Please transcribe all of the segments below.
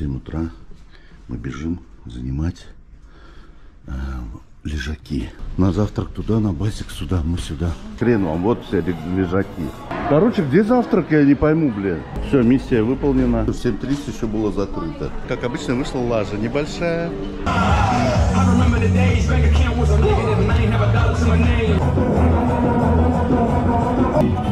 7 утра мы бежим занимать э, лежаки. На завтрак туда, на басик сюда, мы сюда. Хрен вам, вот все лежаки. Короче, где завтрак, я не пойму, блин. Все, миссия выполнена. В 7.30 еще было закрыто. Как обычно, вышла лажа небольшая. I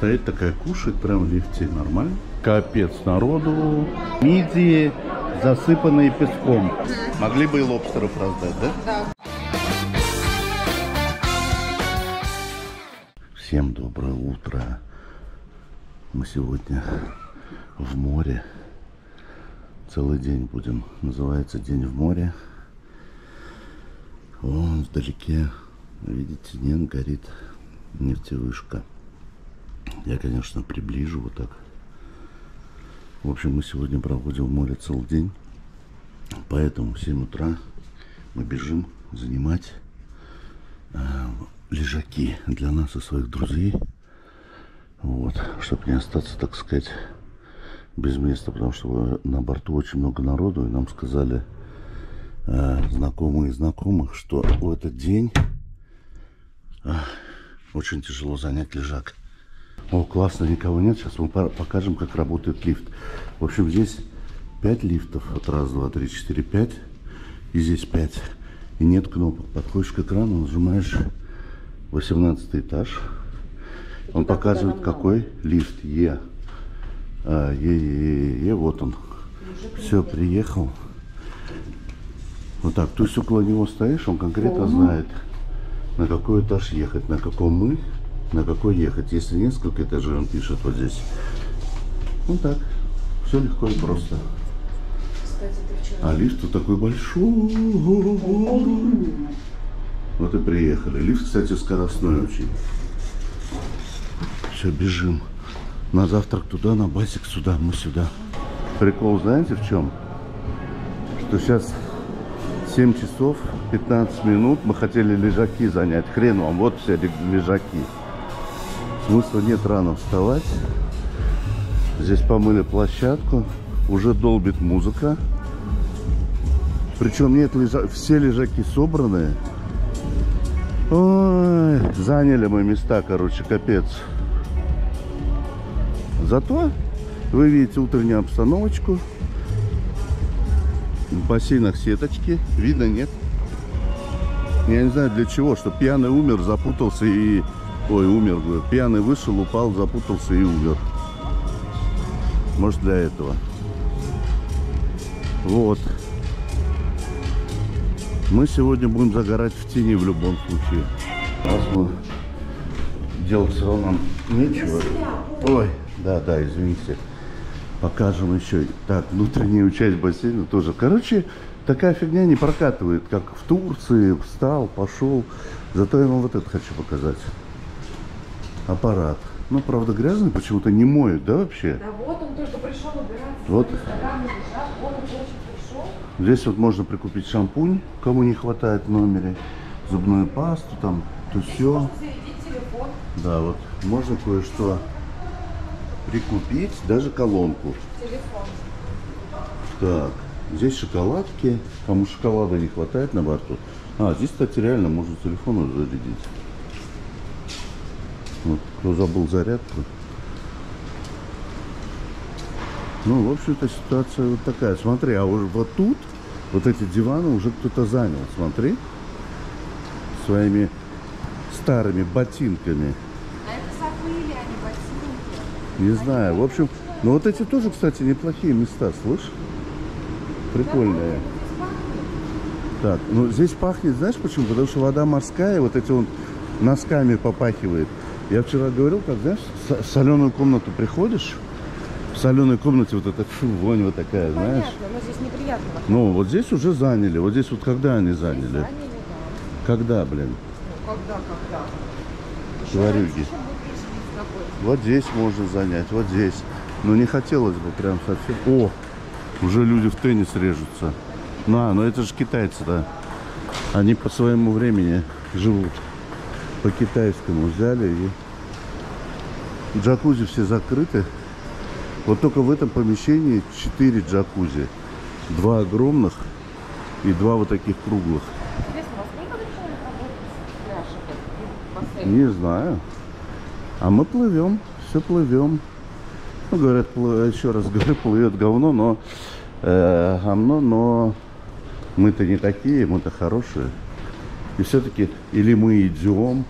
Стоит такая, кушает прям в лифте, нормально. Капец народу. Мидии, засыпанные песком. Могли бы и лобстеров раздать, да? Всем доброе утро. Мы сегодня в море. Целый день будем. Называется День в море. Вон вдалеке, видите, нет, горит нефтевышка. Я, конечно, приближу вот так. В общем, мы сегодня проводим в море целый день. Поэтому в 7 утра мы бежим занимать э, лежаки для нас и своих друзей. Вот, чтобы не остаться, так сказать, без места, потому что на борту очень много народу, и нам сказали э, знакомые знакомых, что в этот день э, очень тяжело занять лежак. О, классно, никого нет. Сейчас мы по- покажем, как работает лифт. В общем, здесь 5 лифтов. Вот раз, два, три, четыре, пять. И здесь 5. И нет кнопок. Подходишь к экрану, нажимаешь 18 этаж. Он показывает, какой лифт Е. А, Е, Е, Е, Е, вот он. Все, приехал. Вот так. То есть около него стоишь, он конкретно знает, на какой этаж ехать, на каком мы, на какой ехать. Если несколько этажей, он пишет вот здесь. Ну так. Все легко и просто. А лифт тут такой большой. Вот и приехали. Лифт, кстати, скоростной очень. Все, бежим. На завтрак туда, на басик сюда, мы сюда. Прикол знаете в чем? Что сейчас 7 часов 15 минут мы хотели лежаки занять. Хрен вам, вот все ле- лежаки. Смысла нет рано вставать. Здесь помыли площадку. Уже долбит музыка. Причем нет лежа... все лежаки собраны. Ой, заняли мы места, короче, капец. Зато вы видите утреннюю обстановочку. В бассейнах сеточки. Видно, нет? Я не знаю для чего, что пьяный умер, запутался и... Ой, умер, говорю. Пьяный вышел, упал, запутался и умер. Может для этого. Вот. Мы сегодня будем загорать в тени в любом случае. Раз мы делать все равно нам нечего. Ой, да, да, извините. Покажем еще. Так, внутреннюю часть бассейна тоже. Короче, такая фигня не прокатывает, как в Турции. Встал, пошел. Зато я вам вот это хочу показать. Аппарат. Ну, правда, грязный, почему-то не моют, да, вообще? Да вот он только пришел убираться. Вот. Здесь вот можно прикупить шампунь, кому не хватает в номере, зубную пасту, там, то все. Зарядить телефон. Да, вот можно кое-что прикупить, даже колонку. Телефон. Так, здесь шоколадки, кому шоколада не хватает на борту. А, здесь, кстати, реально можно телефон уже зарядить. Вот, кто забыл зарядку. Ну, в общем-то, ситуация вот такая. Смотри, а уже вот тут, вот эти диваны уже кто-то занял. Смотри. Своими старыми ботинками. А это забыли, они ботинки. Не знаю. В общем, ну вот эти тоже, кстати, неплохие места, слышь? Прикольные. Так, ну здесь пахнет, знаешь почему? Потому что вода морская, вот эти вот носками попахивает. Я вчера говорил, как, знаешь, в соленую комнату приходишь, в соленой комнате вот эта фу, вонь вот такая, знаешь. Понятно, но здесь неприятно. Ну, вот здесь уже заняли. Вот здесь вот когда они заняли? Заняли, да. Когда, блин? Ну, когда, когда? Тварюги. Вот здесь можно занять, вот здесь. Но не хотелось бы прям совсем. О, уже люди в теннис режутся. На, но это же китайцы, да. Они по своему времени живут. По китайскому взяли и... Джакузи все закрыты. Вот только в этом помещении 4 джакузи. Два огромных и два вот таких круглых. Не знаю. А мы плывем, все плывем. Ну, говорят, плы- еще раз говорю, плывет говно, но э, говно, но мы-то не такие, мы-то хорошие. И все-таки или мы идем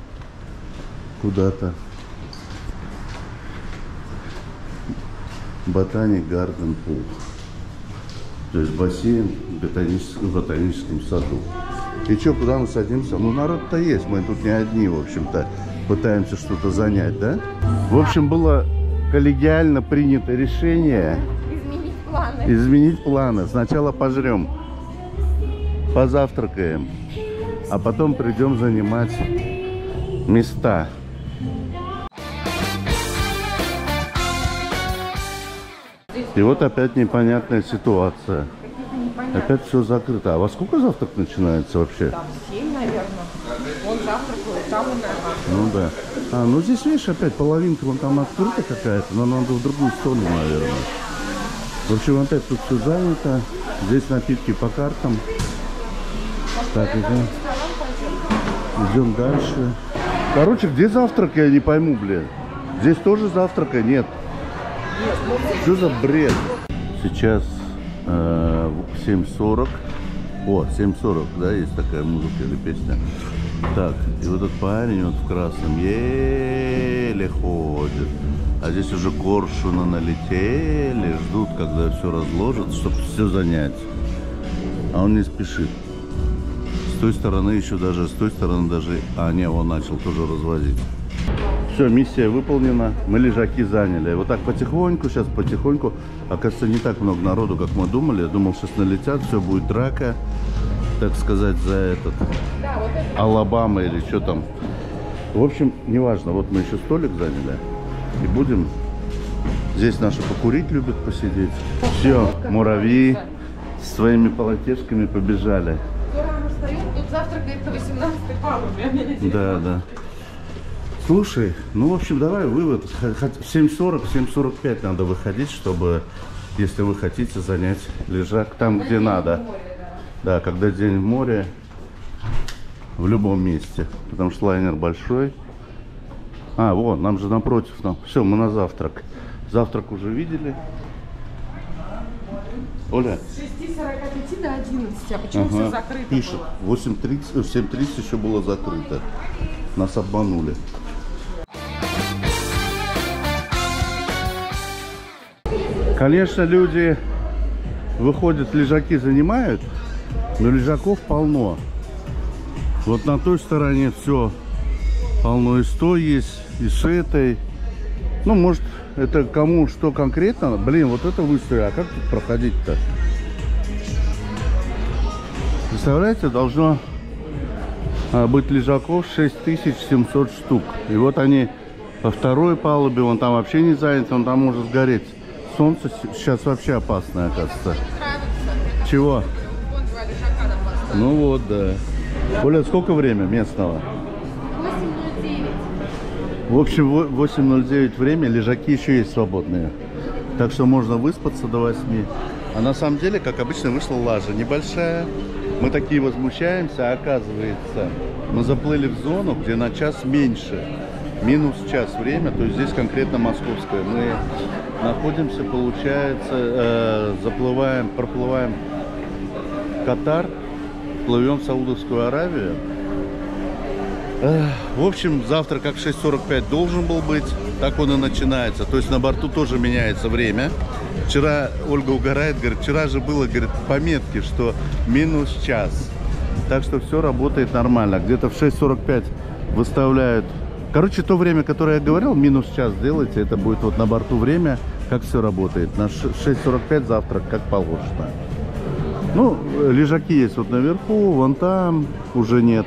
куда-то. Ботаник Гарден Пул. То есть бассейн в ботаническом, ботаническом саду. И что, куда мы садимся? Ну, народ-то есть, мы тут не одни, в общем-то, пытаемся что-то занять, да? В общем, было коллегиально принято решение Изменить планы. изменить планы. Сначала пожрем, позавтракаем, а потом придем занимать места. И вот опять непонятная ситуация. Опять все закрыто. А во сколько завтрак начинается вообще? Там 7, наверное. Он завтракает, там наверное. Ну да. А, ну здесь, видишь, опять половинка вон там открыта какая-то, но надо в другую сторону, наверное. В общем, опять тут все занято. Здесь напитки по картам. Так, идем. Идем дальше. Короче, где завтрак, я не пойму, блин. Здесь тоже завтрака нет. Что за бред? Сейчас э, 7.40. О, 7.40, да, есть такая музыка или песня. Так, и вот этот парень вот в красном еле ходит. А здесь уже коршуна налетели, ждут, когда все разложат, чтобы все занять. А он не спешит. Той стороны еще даже, с той стороны даже... А, не, он начал тоже развозить. Все, миссия выполнена. Мы лежаки заняли. Вот так потихоньку, сейчас потихоньку. Оказывается, не так много народу, как мы думали. Я думал, сейчас налетят, все будет драка, так сказать, за этот. Алабама или что там. В общем, неважно. Вот мы еще столик заняли. И будем... Здесь наши покурить любят посидеть. Все, муравьи своими полотешками побежали. Кто рано встает, тут завтракает на 18 палубе. Да, да. Слушай, ну, в общем, давай вывод. Х- хоть В 7.40, в 7.45 надо выходить, чтобы, если вы хотите занять лежак там, где надо. Да, когда день в море, в любом месте. Потому что лайнер большой. А, вон, нам же напротив. Нам. Все, мы на завтрак. Завтрак уже видели. Оля, С 6.45 до 11, а почему Ага, все закрыто Пишет, было? 8.30, э, в 7.30 еще было закрыто. Нас обманули. Конечно, люди выходят, лежаки занимают, но лежаков полно. Вот на той стороне все полно и с той есть, и с этой. Ну, может, это кому что конкретно. Блин, вот это выставили, а как тут проходить-то? Представляете, должно а, быть лежаков 6700 штук. И вот они по второй палубе, он там вообще не занят, он там может сгореть. Солнце сейчас вообще опасное, оказывается. Чего? Ну вот, да. Оля, сколько время местного? 8.09. В общем, во- 8.09 время, лежаки еще есть свободные. Так что можно выспаться до 8. А на самом деле, как обычно, вышла лажа небольшая. Мы такие возмущаемся, а оказывается, мы заплыли в зону, где на час меньше. Минус час время, то есть здесь конкретно московское. Мы находимся, получается, э, заплываем, проплываем Катар, плывем в Саудовскую Аравию. В общем, завтра как 6.45 должен был быть, так он и начинается. То есть на борту тоже меняется время. Вчера Ольга угорает, говорит, вчера же было, говорит, пометки, что минус час. Так что все работает нормально. Где-то в 6.45 выставляют. Короче, то время, которое я говорил, минус час делайте, это будет вот на борту время, как все работает. На ш- 6.45 завтрак, как положено. Ну, лежаки есть вот наверху, вон там уже нет.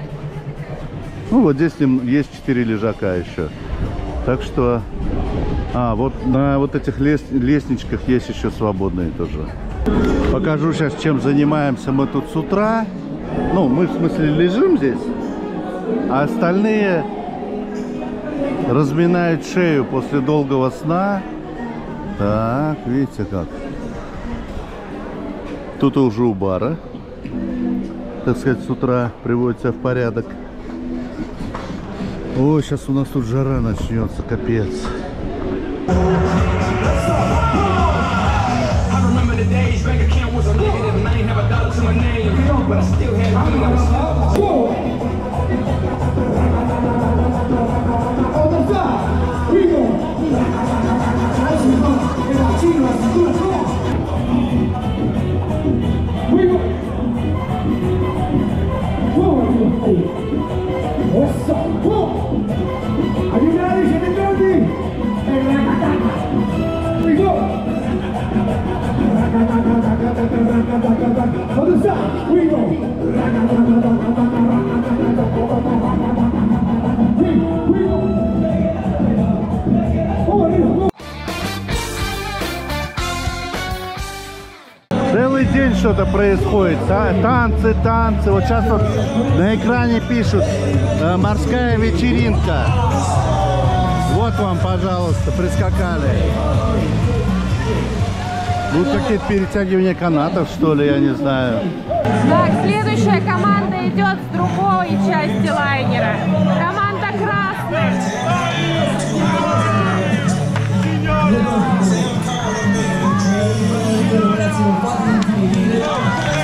Ну, вот здесь есть 4 лежака еще. Так что... А, вот на вот этих лес- лестничках есть еще свободные тоже. Покажу сейчас, чем занимаемся мы тут с утра. Ну, мы, в смысле, лежим здесь, а остальные разминают шею после долгого сна. Так, видите как. Тут уже у бара. Так сказать, с утра приводит себя в порядок. Ой, сейчас у нас тут жара начнется, капец. Происходит. Та- Танцы, танцы. Вот сейчас вот на экране пишут э, морская вечеринка. Вот вам, пожалуйста, прискакали. Будут какие-то перетягивания канатов, что ли, я не знаю. Так, следующая команда идет с другой части лайнера. Команда красных. Тут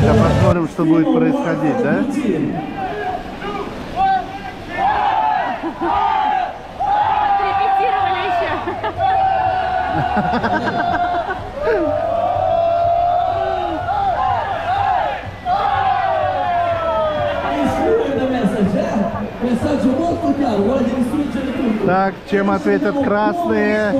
Сейчас посмотрим, что будет происходить, да? Отрепетировали еще. Так, чем ответят красные?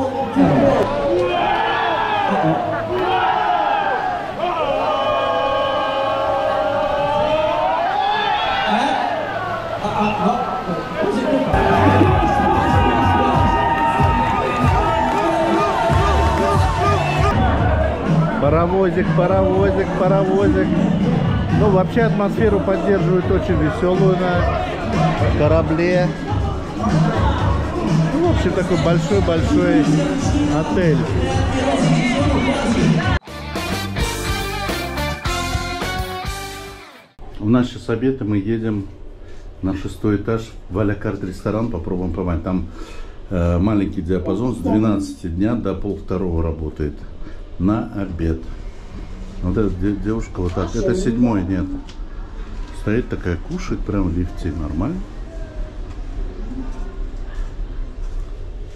Паровозик, паровозик, паровозик. Ну, вообще атмосферу поддерживают очень веселую на корабле. Ну, в общем, такой большой-большой отель. У нас сейчас обед, и мы едем на шестой этаж в Алякарт ресторан, попробуем поймать. Там э, маленький диапазон с 12 дня до полвторого работает на обед. Вот эта де- девушка вот так, это седьмой, нет. Стоит такая, кушает прямо в лифте, нормально.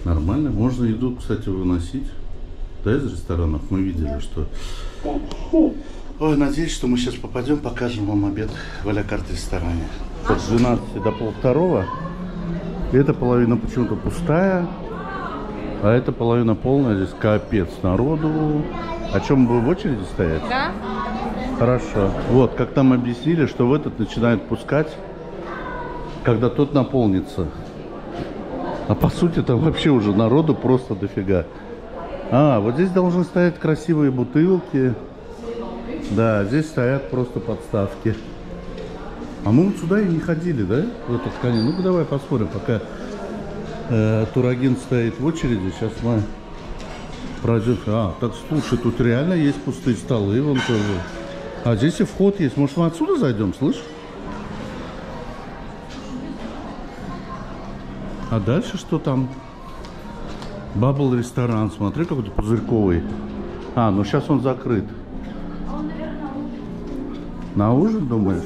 Нормально. Можно еду, кстати, выносить. Да, из ресторанов мы видели, что... Ой, надеюсь, что мы сейчас попадем, покажем вам обед в Алякарт ресторане. Так, с 12 до полвторого. И эта половина почему-то пустая, а эта половина полная. Здесь капец народу. О чем вы в очереди стоять? Да? Хорошо. Вот, как там объяснили, что в этот начинают пускать, когда тот наполнится. А по сути там вообще уже народу просто дофига. А, вот здесь должны стоять красивые бутылки. Да, здесь стоят просто подставки. А мы вот сюда и не ходили, да? В эту ткани. Ну-ка давай посмотрим, пока э, Турагин стоит в очереди. Сейчас мы пройдем. А, так слушай, тут реально есть пустые столы, вон тоже. А здесь и вход есть. Может, мы отсюда зайдем, слышь? А дальше что там? Бабл ресторан. Смотри, какой-то пузырьковый. А, ну сейчас он закрыт. На ужин, думаешь?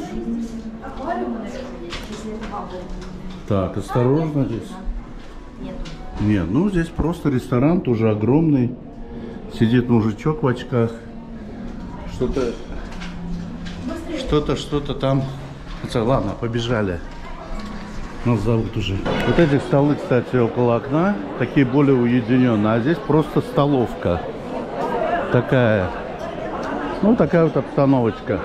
Так, осторожно здесь. Нет, ну здесь просто ресторан, тоже огромный. Сидит мужичок в очках. Что-то, что-то, что-то там. Хотя, ладно, побежали. Нас зовут уже. Вот эти столы, кстати, около окна, такие более уединенные. А здесь просто столовка. Такая. Ну, такая вот обстановочка.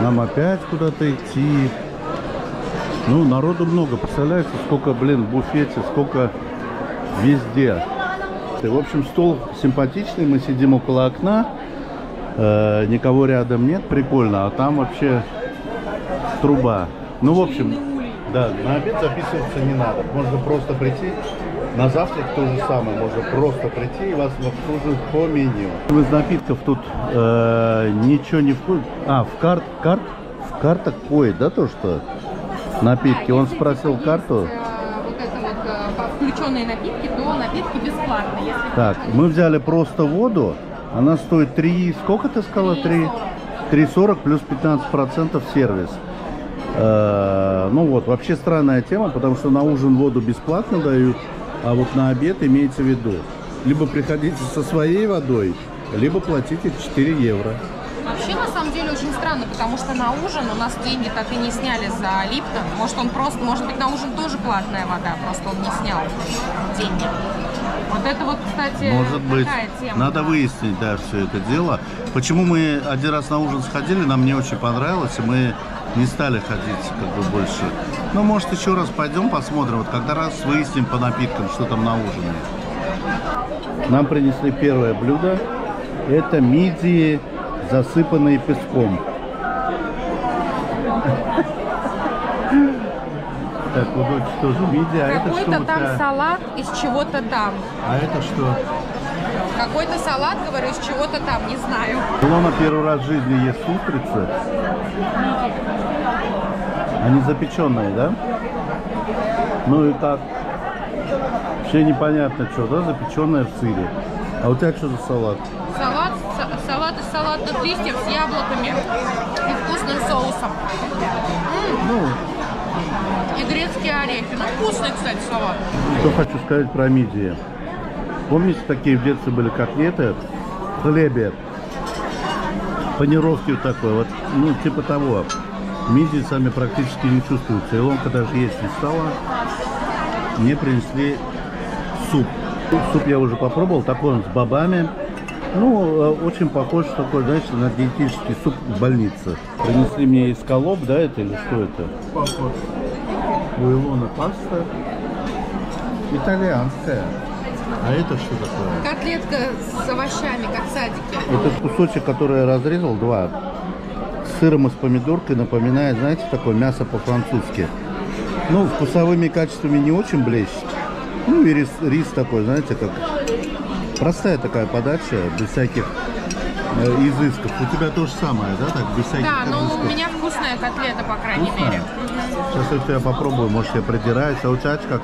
Нам опять куда-то идти. Ну, народу много. Представляете, сколько, блин, в буфете, сколько везде. В общем, стол симпатичный. Мы сидим около окна. Э, никого рядом нет, прикольно, а там вообще труба. Ну, в общем, да, на обед записываться не надо. Можно просто прийти. На завтрак то же самое. Можно просто прийти и вас обслуживают по меню. Из напитков тут э, ничего не входит. А, в карт, карт, в картах поет, да, то, что напитки? Он спросил карту. Вот это вот включенные напитки, то напитки бесплатные. Если Так, мы взяли просто воду. Она стоит 3... Сколько ты сказала? 3... 3,40 плюс 15% сервис. Э, ну вот, вообще странная тема, потому что на ужин воду бесплатно дают, а вот на обед имеется в виду. Либо приходите со своей водой, либо платите 4 евро. Вообще, на самом деле, очень странно, потому что на ужин у нас деньги так и не сняли за Липтон. Может, он просто, может быть, на ужин тоже платная вода, просто он не снял деньги. Вот это вот, кстати, Может быть. тема. Надо да. выяснить, да, все это дело. Почему мы один раз на ужин сходили, нам не очень понравилось, и мы не стали ходить как бы больше. Ну, может, еще раз пойдем посмотрим, вот когда раз выясним по напиткам, что там на ужине. Нам принесли первое блюдо. Это мидии, засыпанные песком. Так, у дочь тоже мидии, а это что Какой-то там салат из чего-то там. А это что? Какой-то салат, говорю, из чего-то там, не знаю. Илона первый раз в жизни ест устрицы. Они запеченные, да? Ну и как? Вообще непонятно, что, да, запеченное в сыре. А у тебя что за салат? Салат, са- салат из салатных листьев с яблоками и вкусным соусом. И грецкие орехи. Ну, вкусный, кстати, салат. что хочу сказать про мидии. Помните, такие в детстве были котлеты в хлебе? Панировки вот такой, вот, ну, типа того. Мидии сами практически не чувствуются. Илонка даже есть не стала. Мне принесли суп. Суп я уже попробовал, такой он с бобами. Ну, э, очень похож такой, знаешь, на диетический суп в больнице. Принесли мне эскалоп, да, это или что это? У Илона паста. Итальянская. А это что такое? Котлетка с овощами, как в садике. Это кусочек, который я разрезал, два. С сыром и с помидоркой напоминает, знаете, такое мясо по-французски. Ну, вкусовыми качествами не очень блещет. Ну и рис, рис такой, знаете, как простая такая подача, без всяких э, изысков. У тебя то же самое, да, так, без всяких Да, но изысков? у меня вкусная котлета, по крайней Вкусная? мере. Сейчас я тебя попробую, может, я придираюсь. А у тебя как?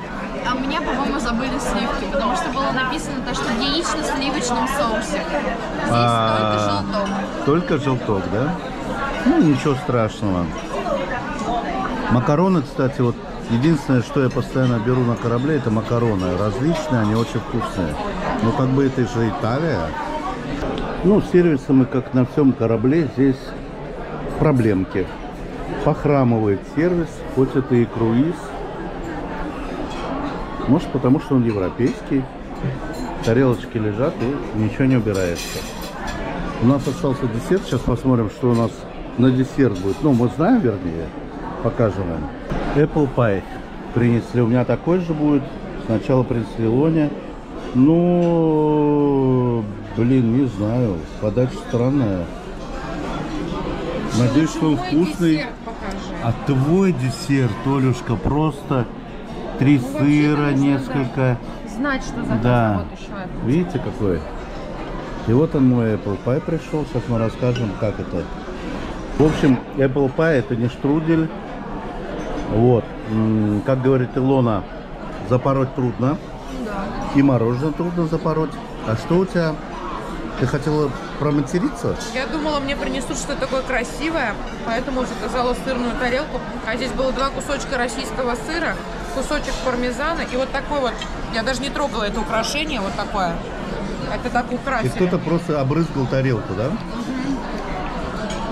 А у меня, по-моему, забыли сливки, потому что было написано то, что в яично-сливочном соусе. Здесь А, только желток. Только желток, да? Ну, ничего страшного. Макароны, кстати, вот единственное, что я постоянно беру на корабле, это макароны. Различные, они очень вкусные. Но как бы это же Италия. Ну, с сервисом и как на всем корабле здесь проблемки. Похрамывает сервис, хоть это и круиз. Может, потому что он европейский. Тарелочки лежат и ничего не убирается. У нас остался десерт. Сейчас посмотрим, что у нас на десерт будет. Ну, мы знаем, вернее. Покажем вам. Apple pie принесли. У меня такой же будет. Сначала принесли Лоня. Ну, блин, не знаю. Подача странная. Надеюсь, что он вкусный. А твой десерт, Толюшка, просто три Ну, сыра, конечно, несколько. Знать, что за Да. вот еще. Видите, какой? И вот он мой Apple Pie пришел. Сейчас мы расскажем, как это. В общем, Apple Pie это не штрудель. Вот. Как говорит Илона, запороть трудно. И мороженое трудно запороть. А что у тебя? Ты хотела проматериться? Я думала, мне принесут что-то такое красивое, поэтому заказала сырную тарелку. А здесь было два кусочка российского сыра, кусочек пармезана и вот такой вот. Я даже не трогала это украшение, вот такое. Это так И украсили. кто-то просто обрызгал тарелку, да?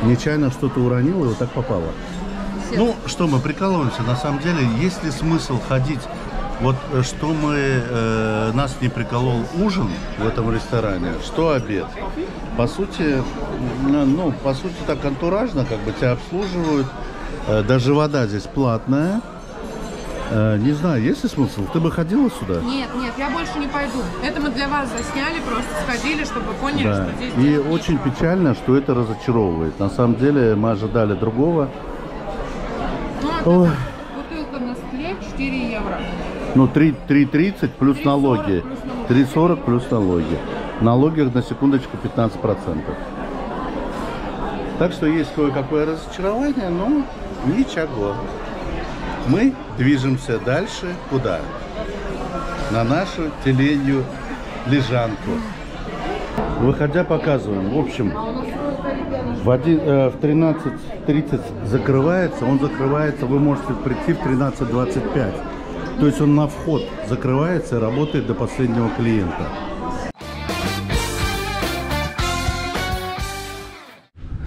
Нечаянно что-то уронил и вот так попало. Ну, что мы прикалываемся, на самом деле, есть ли смысл ходить? Вот э, что мы, э, нас не приколол ужин в этом ресторане, что обед. По сути, м, ну, по сути так антуражно, как бы тебя обслуживают. Э, даже вода здесь платная. Э, не знаю, есть ли смысл? Ты бы ходила сюда? Нет, нет, я больше не пойду. Это мы для вас засняли, просто сходили, чтобы поняли, Да. что здесь И очень нечего. печально, что это разочаровывает. На самом деле мы ожидали другого. Ну, а Ой. Ну, 3 3,30 плюс 3,40 налоги. плюс налоги. 3,40 плюс налоги. Налоги, на секундочку, 15%. Так что есть кое-какое разочарование, но ничего. Мы движемся дальше куда? На нашу теленью лежанку. Выходя, показываем. В общем, в, один- э, в 13.30 закрывается, он закрывается, вы можете прийти в 13.25. То есть он на вход закрывается и работает до последнего клиента.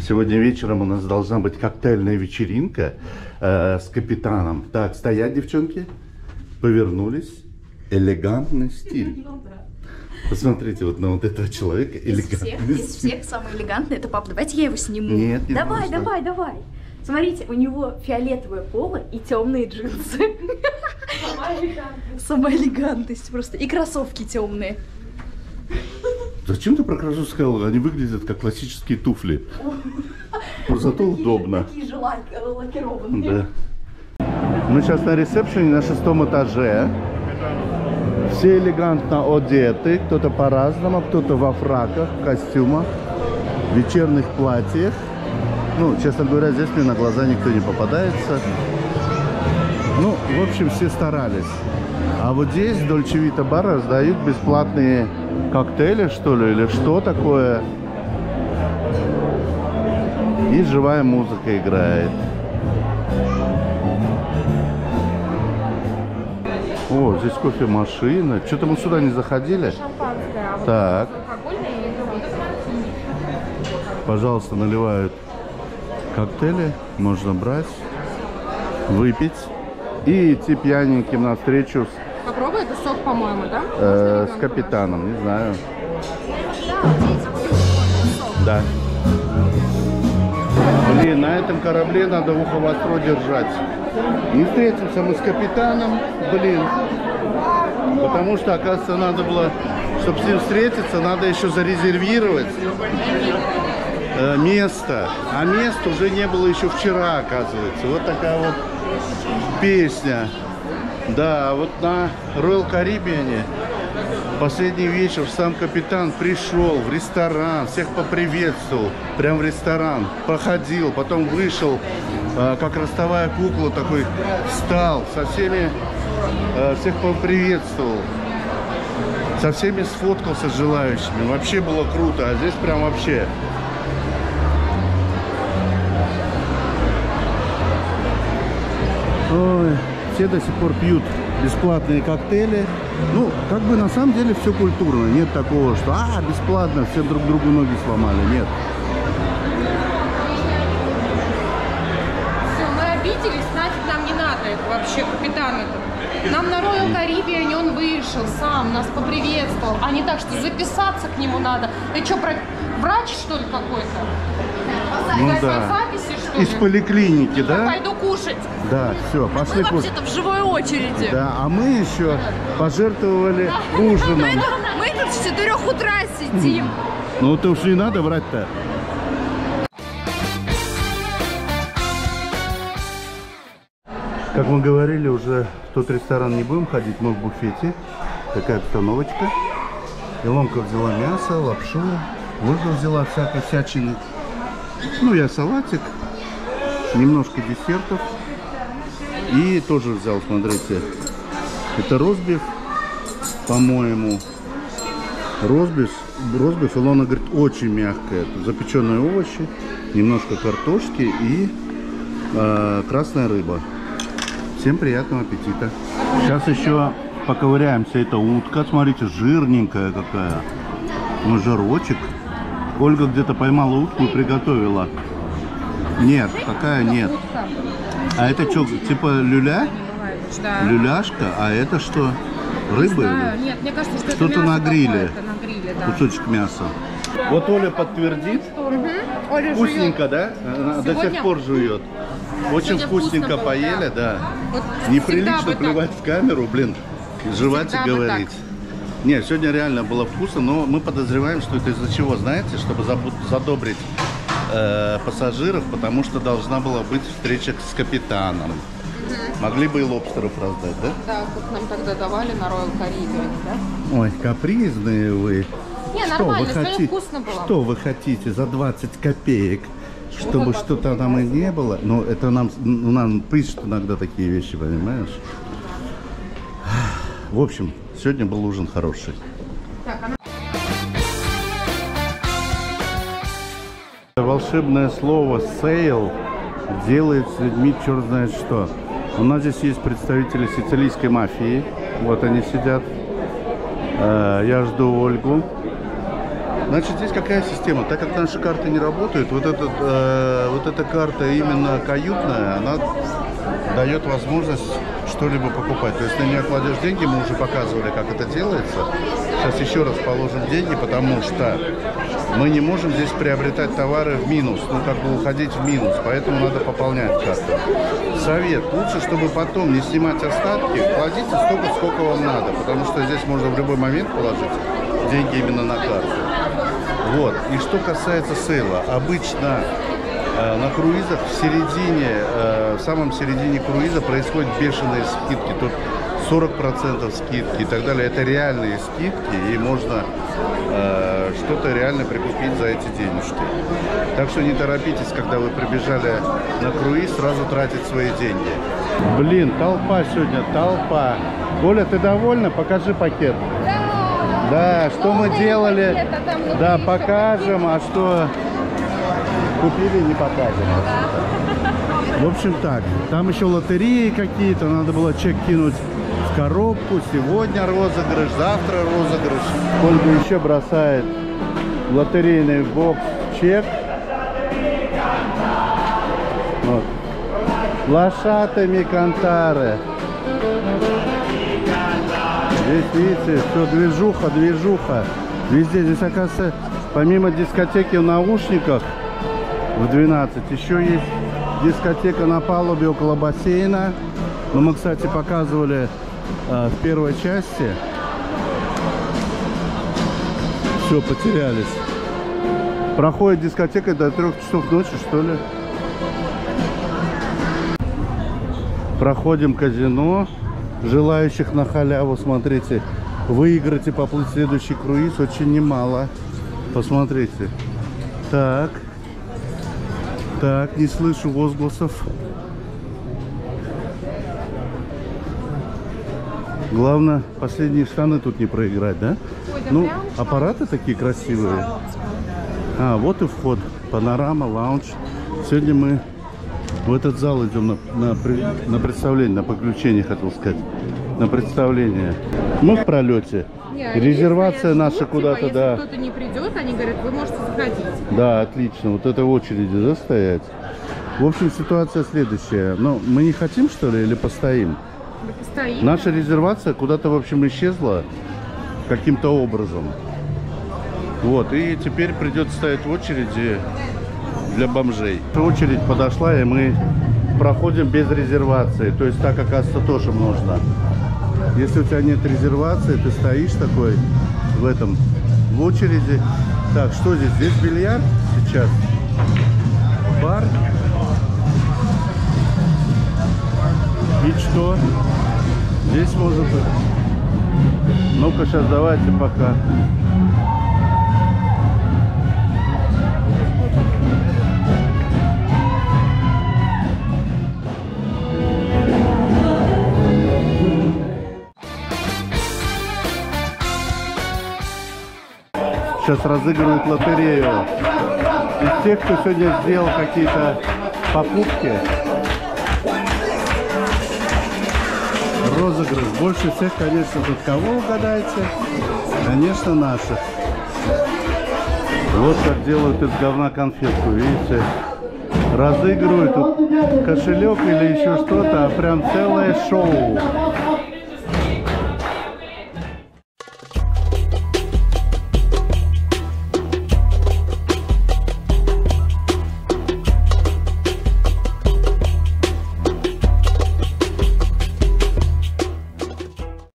Сегодня вечером у нас должна быть коктейльная вечеринка э, с капитаном. Так, стоять, девчонки. Повернулись. Элегантный стиль. Посмотрите вот на вот этого человека. Из всех, Элегантный из всех самый элегантный это папа. Давайте я его сниму. Нет, не Давай, нужно. давай, давай. Смотрите, у него фиолетовое поло и темные джинсы. Самая элегантность просто. И кроссовки темные. Зачем ты про красоту сказал? Они выглядят как классические туфли. Зато удобно. Такие же лак- лакированные. Да. Мы сейчас на ресепшене на шестом этаже. Все элегантно одеты, кто-то по-разному, кто-то во фраках, костюмах, вечерних платьях. Ну, честно говоря, здесь мне на глаза никто не попадается. Ну, в общем, все старались. А вот здесь в Дольче Вита бар раздают бесплатные коктейли, что ли, или что такое. И живая музыка играет. О, здесь кофемашина. Что-то мы сюда не заходили. Шампанское, а Так, пожалуйста, наливают коктейли. Можно брать, выпить и идти пьяненьким навстречу с, Попробуй, это сок, по-моему, да? э, с капитаном. Не знаю. Да. Блин, на этом корабле надо ухо востро держать. Не встретимся мы с капитаном, блин. Потому что, оказывается, надо было, чтобы с ним встретиться, надо еще зарезервировать э, место. А мест уже не было еще вчера, оказывается. Вот такая вот песня. Да, а вот на Royal Caribbean последний вечер сам капитан пришел в ресторан, всех поприветствовал, прям в ресторан, походил, потом вышел, э, как ростовая кукла такой, встал, со всеми, э, всех поприветствовал, со всеми сфоткался с желающими, вообще было круто, а здесь прям вообще... Ой, все до сих пор пьют бесплатные коктейли. Ну, как бы на самом деле все культурно. Нет такого, что а, бесплатно, все друг другу ноги сломали. Нет. Все, мы обиделись, нафиг нам не надо это вообще, капитан этот. Нам на Royal Caribbean он вышел сам, нас поприветствовал, а не так, что записаться к нему надо. Ты что, про... врач, что ли, какой-то? Ну да. записи, что ли? Из поликлиники, Я да? пойду кушать. Да, все, пошли Мы вообще-то в живой очереди. Да, а мы еще пожертвовали ужином. Мы тут, мы тут с 4 утра сидим. Ну, то уж не надо врать-то. Как мы говорили, уже в тот ресторан не будем ходить, мы в буфете. Такая обстановочка. Илонка взяла мясо, лапшу, Ольга взяла всякой всячины. Ну, я салатик, немножко десертов. И тоже взял, смотрите, это розбив, по-моему. Розбив, розбив, Илона говорит, очень мягкая. Запеченные овощи, немножко картошки и э, красная рыба. Всем приятного аппетита. Сейчас еще поковыряемся. Это утка, смотрите, жирненькая какая. Ну, жирочек. Ольга где-то поймала утку и приготовила. Нет, такая нет. А это что, типа люля? Да. Люляшка? А это что? Рыба Знаю. или Нет, мне кажется, что Что-то это мясо на гриле. На гриле, да. кусочек мяса? Вот Оля подтвердит. Оля Вкусненько, да? Она до Сегодня- сих пор жует. Очень Сегодня вкусненько вкусно было, поели, да. Вот Неприлично плевать в камеру, блин, жевать Всегда и говорить. Не, сегодня реально было вкусно, но мы подозреваем, что это из-за чего, знаете, чтобы задобрить э, пассажиров, потому что должна была быть встреча с капитаном. Могли бы и лобстеров раздать, да? Да, как нам тогда давали на Royal Caribbean, да? Ой, капризные вы. Не, Что нормально, вы хотите? вкусно было. Что вы хотите за 20 копеек? Чтобы что-то там и не было. Но это нам, ну, нам пишут иногда такие вещи, понимаешь? В общем, сегодня был ужин хороший. Волшебное слово «sale» делает с людьми черт знает что. У нас здесь есть представители сицилийской мафии. Вот они сидят. Э, Я жду Ольгу. Значит, здесь какая система? Так как наши карты не работают, вот, этот, э, вот эта карта именно каютная, она дает возможность что-либо покупать. То есть на нее кладешь деньги, мы уже показывали, как это делается. Сейчас еще раз положим деньги, потому что мы не можем здесь приобретать товары в минус, ну как бы уходить в минус, поэтому надо пополнять карту. Совет, лучше, чтобы потом не снимать остатки, кладите столько, сколько вам надо, потому что здесь можно в любой момент положить деньги именно на карту. Вот. И что касается сейла, обычно э, на круизах в середине, э, в самом середине круиза происходят бешеные скидки. Тут 40% скидки и так далее. Это реальные скидки, и можно что-то реально прикупить за эти денежки. Так что не торопитесь, когда вы прибежали на круиз, сразу тратить свои деньги. Блин, толпа сегодня, толпа. Оля, ты довольна? Покажи пакет. Да, что мы делали? Да, покажем, а что купили, не покажем. В общем так, там еще лотереи какие-то, надо было чек кинуть коробку. Сегодня розыгрыш, завтра розыгрыш. Ольга еще бросает лотерейный бокс чек. Вот. Лошатами кантары. Здесь, видите, все движуха, движуха. Везде здесь, оказывается, помимо дискотеки в наушниках в 12, еще есть дискотека на палубе около бассейна. Но мы, кстати, показывали э, в первой части. Все, потерялись. Проходит дискотека до трех часов ночи, что ли? Проходим казино. Желающих на халяву, смотрите, выиграть и поплыть следующий круиз очень немало. Посмотрите. Так. Так, не слышу возгласов. Главное, последние штаны тут не проиграть, да? Ну, аппараты такие красивые. А, вот и вход. Панорама, лаунж. Сегодня мы в этот зал идем на, на, на представление, на приключение, хотел сказать. На представление. Мы в пролете. Не, Резервация наша куда-то, типа, да. Если кто-то не придет, они говорят, вы можете заходить. Да, отлично. Вот это в очереди, да, стоять? В общем, ситуация следующая. Ну, мы не хотим, что ли, или постоим? Постоим. Наша резервация куда-то, в общем, исчезла каким-то образом. Вот, и теперь придется стоять в очереди для бомжей. Очередь подошла, и мы проходим без резервации. То есть так, оказывается, тоже можно. Если у тебя нет резервации, ты стоишь такой в этом, в очереди. Так, что здесь? Здесь бильярд сейчас. Бар. И что? Здесь может быть. Ну-ка, сейчас давайте пока. Сейчас разыгрывают лотерею. Из тех, кто сегодня сделал какие-то покупки, розыгрыш. Больше всех, конечно, тут кого угадаете? Конечно, наших. Вот как делают из говна конфетку, видите? Разыгрывают тут кошелек или еще что-то, а прям целое шоу.